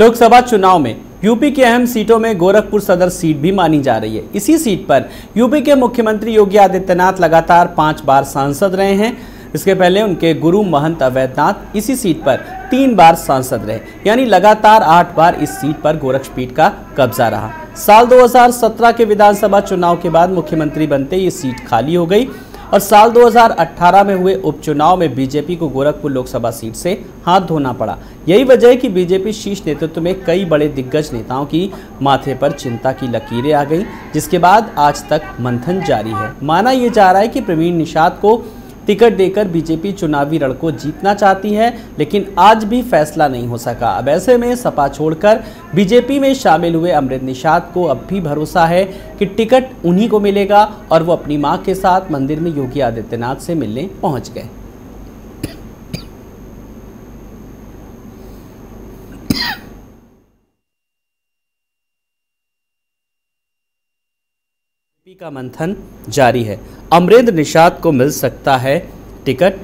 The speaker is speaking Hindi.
लोकसभा चुनाव में यूपी की अहम सीटों में गोरखपुर सदर सीट भी मानी जा रही है। इसी सीट पर यूपी के मुख्यमंत्री योगी आदित्यनाथ लगातार पाँच बार सांसद रहे हैं। इसके पहले उनके गुरु महंत अवैधनाथ इसी सीट पर तीन बार सांसद रहे। यानी लगातार आठ बार इस सीट पर गोरक्षपीठ का कब्जा रहा। साल 2017 के विधानसभा चुनाव के बाद मुख्यमंत्री बनते ये सीट खाली हो गई। और साल 2018 में हुए उपचुनाव में बीजेपी को गोरखपुर लोकसभा सीट से हाथ धोना पड़ा। यही वजह है कि बीजेपी शीर्ष नेतृत्व में कई बड़े दिग्गज नेताओं की माथे पर चिंता की लकीरें आ गई, जिसके बाद आज तक मंथन जारी है। माना यह जा रहा है कि प्रवीण निषाद को टिकट देकर बीजेपी चुनावी रण को जीतना चाहती है, लेकिन आज भी फैसला नहीं हो सका। अब ऐसे में सपा छोड़कर बीजेपी में शामिल हुए अमृत निषाद को अब भी भरोसा है कि टिकट उन्हीं को मिलेगा और वो अपनी माँ के साथ मंदिर में योगी आदित्यनाथ से मिलने पहुँच गए। का मंथन जारी है। अमरेंद्र निषाद को मिल सकता है टिकट।